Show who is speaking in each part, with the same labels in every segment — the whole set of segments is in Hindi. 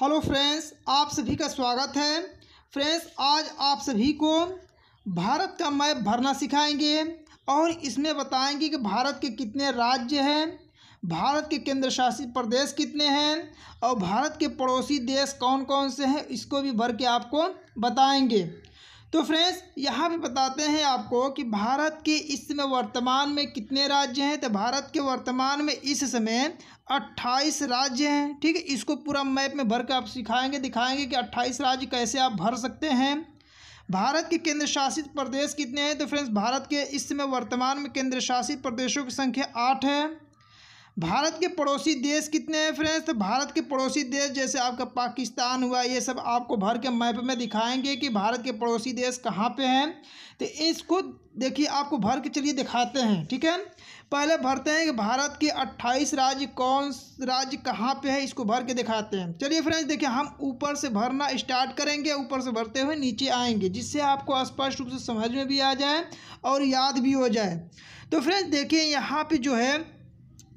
Speaker 1: हेलो फ्रेंड्स, आप सभी का स्वागत है। फ्रेंड्स, आज आप सभी को भारत का मैप भरना सिखाएँगे और इसमें बताएँगे कि भारत के कितने राज्य हैं, भारत के केंद्र शासित प्रदेश कितने हैं और भारत के पड़ोसी देश कौन कौन से हैं, इसको भी भर के आपको बताएँगे। तो फ्रेंड्स, यहाँ पे बताते हैं आपको कि भारत के इस समय वर्तमान में कितने राज्य हैं? तो भारत के वर्तमान में इस समय अट्ठाईस राज्य हैं, ठीक है? इसको पूरा मैप में भर के आप सिखाएँगे, दिखाएँगे कि अट्ठाईस राज्य कैसे आप भर सकते हैं। भारत के केंद्र शासित प्रदेश कितने हैं? तो फ्रेंड्स, भारत के इस समय वर्तमान में केंद्र शासित प्रदेशों की संख्या आठ है। भारत के पड़ोसी देश कितने हैं फ्रेंड्स तो भारत के पड़ोसी देश जैसे आपका पाकिस्तान हुआ, ये सब आपको भर के मैप में दिखाएँगे कि भारत के पड़ोसी देश कहाँ पे हैं। तो इसको देखिए, आपको भर के चलिए दिखाते हैं, ठीक है? पहले भरते हैं कि भारत के अट्ठाईस राज्य कौन राज्य कहाँ पे है, इसको भर के दिखाते हैं। चलिए फ्रेंड्स देखिए, हम ऊपर से भरना स्टार्ट करेंगे, ऊपर से भरते हुए नीचे आएँगे, जिससे आपको स्पष्ट रूप से समझ में भी आ जाए और याद भी हो जाए। तो फ्रेंड्स देखिए, यहाँ पे जो है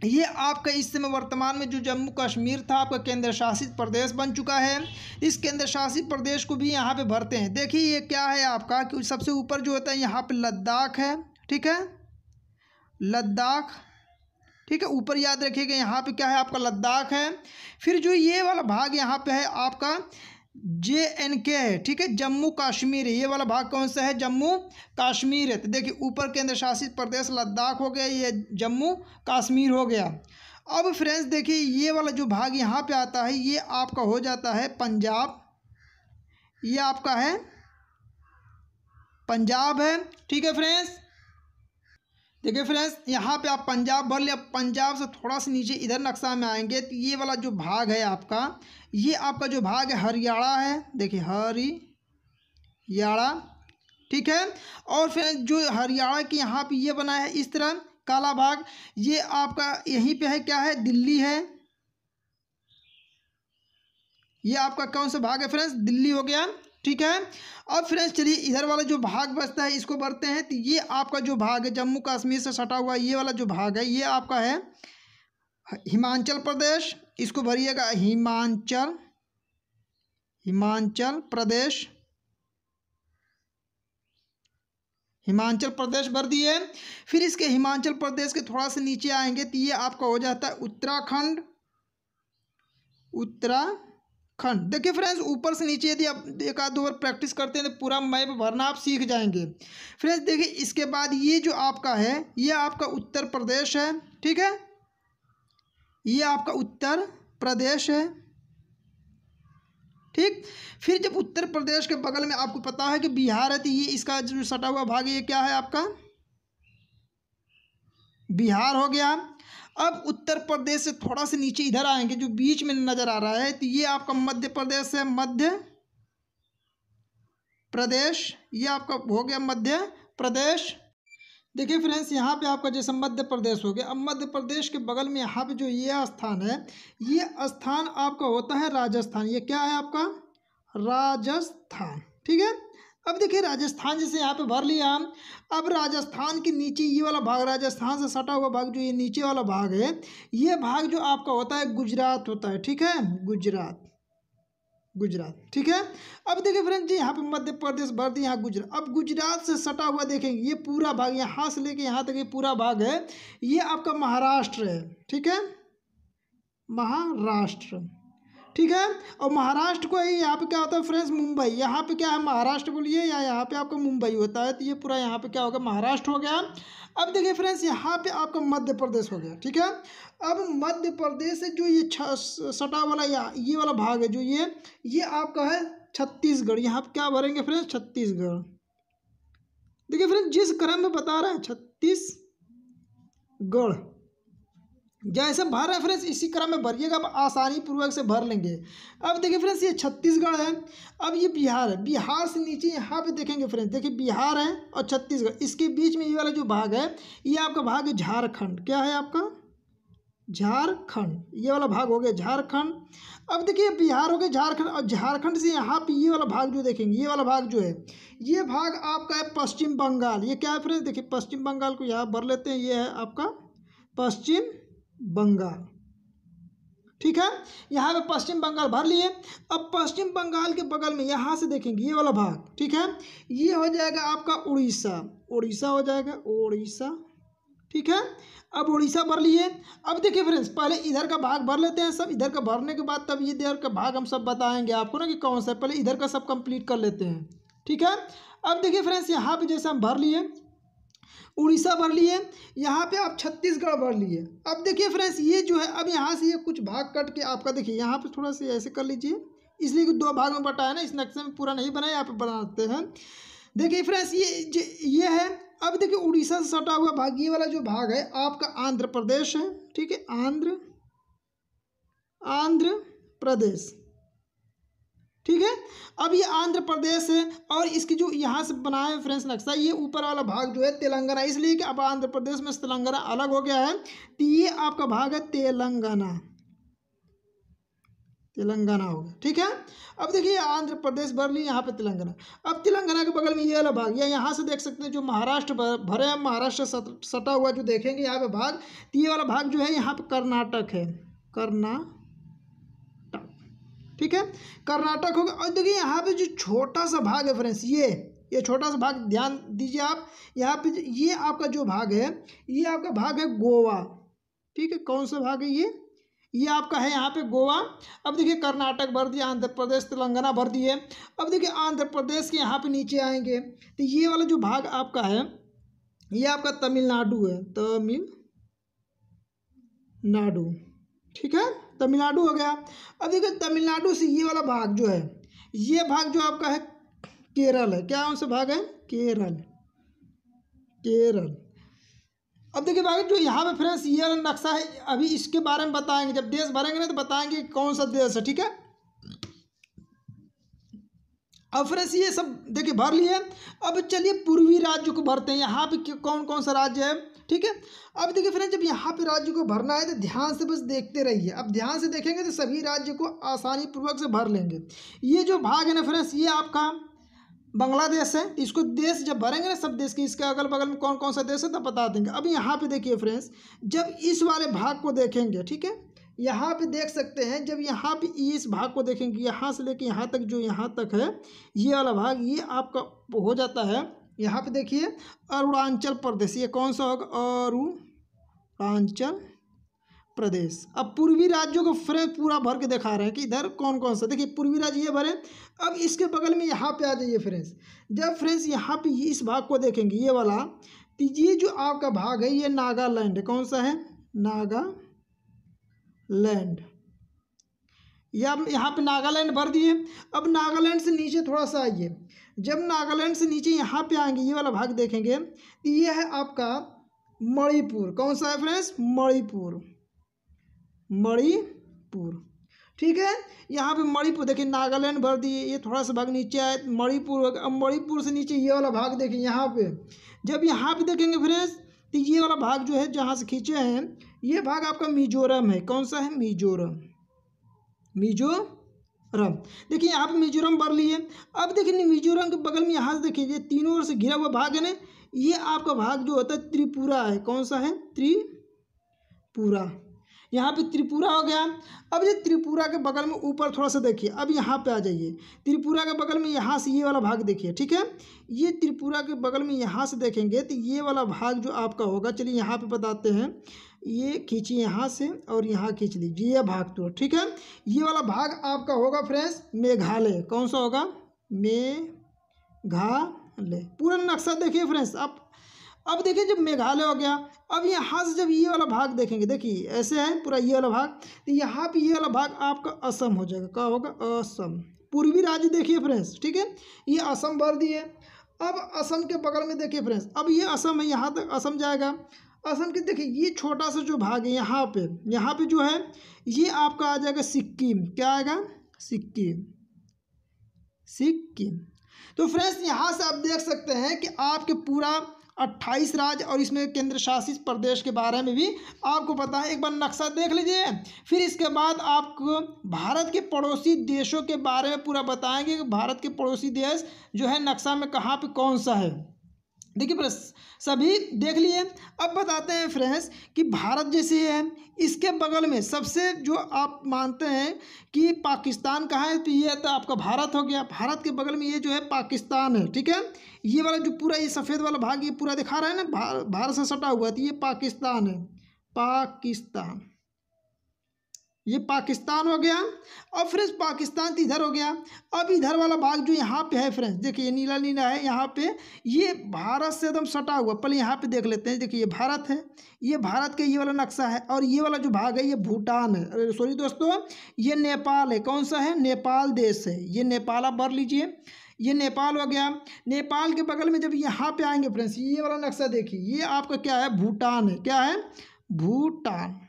Speaker 1: ये आपका इस समय वर्तमान में जो जम्मू कश्मीर था, आपका केंद्र शासित प्रदेश बन चुका है। इस केंद्र शासित प्रदेश को भी यहाँ पे भरते हैं। देखिए ये क्या है आपका कि सबसे ऊपर जो होता है, यहाँ पे लद्दाख है, ठीक है? लद्दाख, ठीक है? ऊपर याद रखिएगा, यहाँ पे क्या है आपका लद्दाख है। फिर जो ये वाला भाग यहाँ पे है आपका जे एन के है, ठीक है? जम्मू कश्मीर ये वाला भाग कौन सा है? जम्मू कश्मीर है। तो देखिए, ऊपर केंद्र शासित प्रदेश लद्दाख हो गया, ये जम्मू कश्मीर हो गया। अब फ्रेंड्स, देखिए, ये वाला जो भाग यहाँ पे आता है, ये आपका हो जाता है पंजाब। ये आपका है, पंजाब है, ठीक है फ्रेंड्स? देखिए फ्रेंड्स यहाँ पे आप पंजाब भर लिया पंजाब से थोड़ा सा नीचे इधर नक्शा में आएँगे तो ये वाला जो भाग है आपका, ये आपका जो भाग है हरियाणा है, देखिए हरियाणा, ठीक है? और फिर जो हरियाणा की यहाँ पे ये बना है, इस तरह काला भाग, ये आपका यहीं पे है, क्या है? दिल्ली है। ये आपका कौन सा भाग है फ्रेंड्स दिल्ली हो गया। ठीक है? अब फ्रेंड्स चलिए इधर वाला जो भाग बचता है, इसको बढ़ते हैं। तो ये आपका जो भाग है, जम्मू कश्मीर से सटा हुआ ये वाला जो भाग है, ये आपका है हिमाचल प्रदेश। इसको भरिएगा हिमाचल हिमाचल प्रदेश। हिमाचल प्रदेश भर दिए। फिर इसके हिमाचल प्रदेश के थोड़ा से नीचे आएँगे तो ये आपका हो जाता है उत्तराखंड। उत्तराखंड देखिए फ्रेंड्स, ऊपर से नीचे यदि आप एक आध दो बार प्रैक्टिस करते हैं तो पूरा मैप भरना आप सीख जाएँगे। फ्रेंड्स, देखिए इसके बाद ये जो आपका है, ये आपका उत्तर प्रदेश है, ठीक है? ये आपका उत्तर प्रदेश है, ठीक? फिर जब उत्तर प्रदेश के बगल में आपको पता है कि बिहार है तो ये इसका जो सटा हुआ भाग, ये क्या है आपका? बिहार हो गया। अब उत्तर प्रदेश से थोड़ा सा नीचे इधर आएँगे, जो बीच में नज़र आ रहा है तो ये आपका मध्य प्रदेश है, मध्य प्रदेश, ये आपका हो गया मध्य प्रदेश। देखिए फ्रेंड्स, यहाँ पे आपका जैसे मध्य प्रदेश हो गया। अब मध्य प्रदेश के बगल में यहाँ पे जो ये स्थान है, ये स्थान आपका होता है राजस्थान। ये क्या है आपका? राजस्थान, ठीक है? अब देखिए राजस्थान जैसे यहाँ पे भर लिया हम। अब राजस्थान के नीचे ये वाला भाग, राजस्थान से सटा हुआ भाग जो ये नीचे वाला भाग है, ये भाग जो आपका होता है गुजरात होता है, ठीक है? गुजरात। गुजरात, ठीक है? अब देखिए फ्रेंड जी, यहाँ पे मध्य प्रदेश भर दिए यहाँ गुजरात अब गुजरात से सटा हुआ देखेंगे ये पूरा भाग, यहाँ से लेके यहाँ तक ये पूरा भाग है, ये आपका महाराष्ट्र है, ठीक है? महाराष्ट्र। ठीक है? और महाराष्ट्र को ही यहाँ पे क्या होता है फ्रेंड्स मुंबई। यहाँ पे क्या है? महाराष्ट्र बोलिए या यहाँ पे आपका मुंबई होता है तो ये पूरा यहाँ पे क्या होगा महाराष्ट्र हो गया। अब देखिए फ्रेंड्स यहाँ पे आपका मध्य प्रदेश हो गया, ठीक है? अब मध्य प्रदेश से जो ये सटा वाला या ये वाला भाग है जो ये ये आपका है छत्तीसगढ़। यहाँ पे क्या भरेंगे फ्रेंड्स छत्तीसगढ़। देखिए फ्रेंड्स जिस क्रम में बता रहे हैं, छत्तीसगढ़। जैसे भर रहे फ्रेंड्स, इसी क्रम में भरिएगा आप आसानी पूर्वक से भर लेंगे। अब देखिए फ्रेंड्स, ये छत्तीसगढ़ है, अब ये बिहार है। बिहार से नीचे यहाँ पे देखेंगे फ्रेंड्स, देखिए बिहार है और छत्तीसगढ़, इसके बीच में ये वाला जो भाग है, ये आपका भाग है झारखंड। क्या है आपका? झारखंड। ये वाला भाग हो गया झारखंड। अब देखिए बिहार हो गया झारखंड, और झारखंड से यहाँ पे ये वाला भाग जो देखेंगे, ये वाला भाग जो है, ये भाग आपका है पश्चिम बंगाल। ये क्या है फ्रेंड्स, देखिए पश्चिम बंगाल को यहाँ भर लेते हैं, ये है आपका पश्चिम बंगाल। ठीक है? यहाँ पे पश्चिम बंगाल भर लिए। अब पश्चिम बंगाल के बगल में यहाँ से देखेंगे, ये वाला भाग, ठीक है? ये हो जाएगा आपका उड़ीसा। उड़ीसा हो जाएगा, उड़ीसा, ठीक है? अब उड़ीसा भर लिए। अब देखिए फ्रेंड्स पहले इधर का भाग भर लेते हैं सब। इधर का भरने के बाद तब ये इधर का भाग हम सब बताएँगे आपको ना कि कौन सा पहले इधर का सब कंप्लीट कर लेते हैं, ठीक है? अब देखिए फ्रेंड्स यहाँ पे जैसे हम भर लिए उड़ीसा भर लिए, यहाँ पे आप छत्तीसगढ़ भर लिए। अब देखिए फ्रेंड्स ये जो है, अब यहाँ से ये कुछ भाग कट के आपका देखिए, यहाँ पे थोड़ा सा ऐसे कर लीजिए। इसलिए कि दो भाग में बटा है ना, इस नक्शे में पूरा नहीं बना यहाँ पे बनाते हैं। देखिए फ्रेंड्स ये ये है, अब देखिए उड़ीसा से सटा हुआ भाग, ये वाला जो भाग है, आपका आंध्र प्रदेश है, ठीक है? आंध्र आंध्र प्रदेश। ठीक है? अब ये आंध्र प्रदेश है और इसकी जो यहाँ से बनाए हैं फ्रेंड्स नक्शा, ये ऊपर वाला भाग जो है तेलंगाना। इसलिए कि अब आंध्र प्रदेश में तेलंगाना अलग हो गया है। तो ये आपका भाग है तेलंगाना। तेलंगाना हो गया, ठीक है? अब देखिए, आंध्र प्रदेश भर ली यहाँ पे तेलंगाना। अब तेलंगाना के बगल में ये वाला भाग, या यहाँ से देख सकते हैं जो महाराष्ट्र भरे महाराष्ट्र सटा हुआ जो देखेंगे यहाँ पे भाग तो ये वाला भाग जो है यहाँ पे कर्नाटक है। कर्नाटक ठीक है? कर्नाटक होगा। और देखिए, यहाँ पे जो छोटा सा भाग है फ्रेंड्स ये ये छोटा सा भाग, ध्यान दीजिए आप, यहाँ पे ये आपका जो भाग है, ये आपका भाग है गोवा। ठीक है? कौन सा भाग है ये? ये आपका है यहाँ पे गोवा। अब देखिए, कर्नाटक भर दिया, आंध्र प्रदेश, तेलंगाना भर दिए। अब देखिए, आंध्र प्रदेश के यहाँ पे नीचे आएँगे। तो ये वाला जो भाग आपका है, ये आपका तमिलनाडु है। तमिल तमिलनाडु। ठीक है? तमिलनाडु हो गया। अब देखिए, तमिलनाडु से ये वाला भाग जो है, ये भाग जो आपका है, केरल है। क्या उनसे भाग है? केरल। केरल। अब देखिए भाई, जो यहाँ पे फ्रेंड्स ये वाला नक्शा है, अभी इसके बारे में बताएँगे। जब देश भरेंगे ना तो बताएँगे कौन सा देश है, ठीक है? अब फ्रेंड्स ये सब देखिए, भर लिए। अब चलिए पूर्वी राज्य को भरते हैं। यहाँ पे कौन कौन सा राज्य है? ठीक है? अब देखिए फ्रेंड्स जब यहाँ पे राज्य को भरना है तो ध्यान से बस देखते रहिए। अब ध्यान से देखेंगे तो सभी राज्य को आसानी पूर्वक से भर लेंगे। ये जो भाग है ना फ्रेंड्स ये आपका बांग्लादेश है। इसको देश जब भरेंगे ना, सब देश के इसके अगल बगल में कौन कौन सा देश है तब बता देंगे। अब यहाँ पे देखिए फ्रेंड्स जब इस वाले भाग को देखेंगे, ठीक है? यहाँ पे देख सकते हैं, जब यहाँ पे इस भाग को देखेंगे, यहाँ से लेके यहाँ तक, जो यहाँ तक है, ये वाला भाग, ये आपका हो जाता है यहाँ पे देखिए, अरुणाचल प्रदेश, ये कौन सा होगा? अरुणाचल प्रदेश। अब पूर्वी राज्यों को फ्रेंड पूरा भर के दिखा रहे हैं कि इधर कौन कौन सा? देखिए, पूर्वी राज्य ये भरे। अब इसके बगल में यहाँ पे आ जाइए फ्रेंड्स जब फ्रेंड्स यहाँ पे इस भाग को देखेंगे, ये वाला तो ये जो आपका भाग है, ये नागालैंड कौन सा है? नागा लैंड या यहाँ पे नागालैंड भर दिए। अब नागालैंड से नीचे थोड़ा सा आइए। जब नागालैंड से नीचे यहाँ पे आएँगे, ये वाला भाग देखेंगे तो ये है आपका मणिपुर। कौन सा है फ्रेंड्स? मणिपुर। मणिपुर। ठीक है? यहाँ पे मणिपुर, देखिए, नागालैंड भर दिए, ये थोड़ा सा भाग नीचे आए, मणिपुर अब मणिपुर से नीचे ये वाला भाग देखें यहाँ पे। जब यहाँ पे देखेंगे फ्रेंड्स तो ये वाला भाग जो है, जहाँ से खींचे हैं, ये भाग आपका मिजोरम है। कौन सा है? मिजोरम। मिजोरम। देखिए, यहाँ पे मिजोरम भर लिए अब देखिए मिजोरम के बगल में यहाँ से देखिए, ये तीनों ओर से घिरा हुआ भाग है ना, ये आपका भाग जो होता है त्रिपुरा है। कौन सा है? त्रिपुरा। यहाँ पे त्रिपुरा हो गया। अब ये त्रिपुरा के बगल में ऊपर थोड़ा सा देखिए, अब यहाँ पे आ जाइए। त्रिपुरा के बगल में यहाँ से ये वाला भाग देखिए, ठीक है? ये त्रिपुरा के बगल में यहाँ से देखेंगे तो ये वाला भाग जो आपका होगा, चलिए यहाँ पे बताते हैं। ये खींचिए यहाँ से और यहाँ खींच लीजिए, ये भाग तो ठीक है? ये वाला भाग आपका होगा फ्रेंड्स मेघालय। कौन सा होगा? मेघालय। पूरा नक्शा देखिए फ्रेंड्स आप अब देखिए जब मेघालय हो गया, अब यहाँ से जब ये वाला भाग देखेंगे, देखिए, ऐसे है पूरा ये वाला भाग तो यहाँ पे ये वाला भाग आपका असम हो जाएगा। क्या होगा? असम। पूर्वी राज्य देखिए फ्रेंड्स, ठीक है? ये असम भर दिए। अब असम के बगल में देखिए फ्रेंड्स, अब ये असम है, यहाँ तक असम जाएगा। असम के देखिए, ये छोटा सा जो भाग है यहाँ पे यहाँ पे जो है, ये आपका आ जाएगा सिक्किम। क्या आएगा? सिक्किम। सिक्किम। तो फ्रेंड्स, यहाँ से आप देख सकते हैं कि आपके पूरा अट्ठाईस राज्य और इसमें केंद्र शासित प्रदेश के बारे में भी आपको पता है। एक बार नक्शा देख लीजिए। फिर इसके बाद आपको भारत के पड़ोसी देशों के बारे में पूरा बताएँगे कि भारत के पड़ोसी देश जो है नक्शा में कहाँ पे कौन सा है। देखिए फ्रेंड्स, सभी देख लिए? अब बताते हैं फ्रेंड्स कि भारत जैसे है, इसके बगल में सबसे जो आप मानते हैं कि पाकिस्तान कहाँ है तो ये तो आपका भारत हो गया। भारत के बगल में ये जो है पाकिस्तान है, ठीक है? ये वाला जो पूरा ये सफ़ेद वाला भाग ये पूरा दिखा रहा है ना भारत से सटा हुआ तो ये पाकिस्तान है। पाकिस्तान। ये पाकिस्तान हो गया अब फ्रेंड्स, पाकिस्तान तो इधर हो गया। अब इधर वाला भाग जो यहाँ पे है फ्रेंड्स, देखिए नीला नीला है यहाँ पे। ये भारत से एकदम सटा हुआ, पहले यहाँ पे देख लेते हैं। देखिए ये भारत है, ये भारत का ये वाला नक्शा है और ये वाला जो भाग है, ये भूटान है। सॉरी दोस्तों, ये नेपाल है। कौन सा है? नेपाल देश है। ये नेपाल आप भर लीजिए। ये नेपाल हो गया। नेपाल के बगल में जब यहाँ पे आएँगे फ्रेंड्स, ये वाला नक्शा देखिए, ये आपका क्या है? भूटान है। क्या है? भूटान।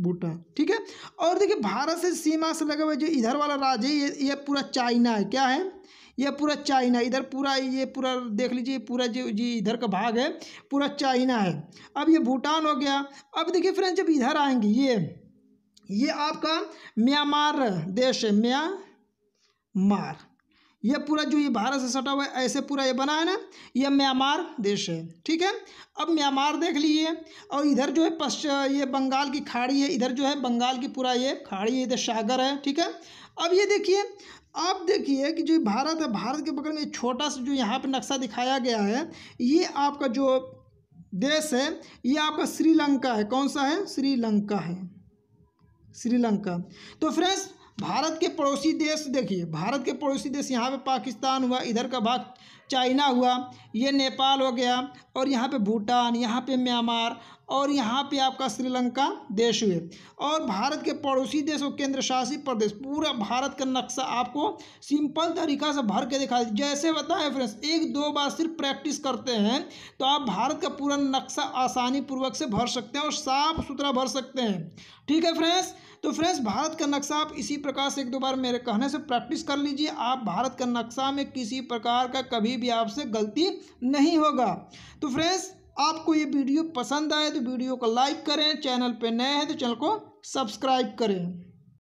Speaker 1: भूटान ठीक है? और देखिए, भारत से सीमा से लगे हुए जो इधर वाला राज्य है, ये ये पूरा चाइना है। क्या है? ये पूरा चाइना, इधर पूरा ये पूरा, देख लीजिए पूरा जो, जी, इधर का भाग है, पूरा चाइना है। अब ये भूटान हो गया। अब देखिए फ्रेंड जब इधर आएँगे, ये ये आपका म्यांमार देश है, म्यांमार। ये पूरा जो ये भारत से सटा हुआ है, ऐसे पूरा ये बना है ना, ये म्यांमार देश है, ठीक है? अब म्यांमार देख लीजिए, और इधर जो है पश्चिम ये बंगाल की खाड़ी है, इधर जो है बंगाल की पूरा ये खाड़ी है, इधर सागर है, ठीक है? अब ये देखिए आप देखिए कि जो भारत है, भारत के बगल में छोटा सा जो यहाँ पर नक्शा दिखाया गया है, ये आपका जो देश है, ये आपका श्रीलंका है, कौन सा है? श्रीलंका है, श्रीलंका। तो फ्रेंड्स भारत के पड़ोसी देश देखिए, भारत के पड़ोसी देश यहाँ पे पाकिस्तान हुआ, इधर का भाग चाइना हुआ, ये नेपाल हो गया, और यहाँ पे भूटान, यहाँ पे म्यांमार और यहाँ पे आपका श्रीलंका देश हुए। और भारत के पड़ोसी देश और केंद्र शासित प्रदेश, पूरा भारत का नक्शा आपको सिंपल तरीका से भर के दिखा जैसे बताएँ फ्रेंड्स एक दो बार सिर्फ़ प्रैक्टिस करते हैं तो आप भारत का पूरा नक्शा आसानी पूर्वक से भर सकते हैं और साफ़ सुथरा भर सकते हैं। ठीक है फ्रेंड्स तो फ्रेंड्स भारत का नक्शा आप इसी प्रकार से एक दो बार मेरे कहने से प्रैक्टिस कर लीजिए। आप भारत का नक्शा में किसी प्रकार का कभी भी आपसे गलती नहीं होगा। तो फ्रेंड्स आपको ये वीडियो पसंद आए तो वीडियो को लाइक करें, चैनल पर नए हैं तो चैनल को सब्सक्राइब करें।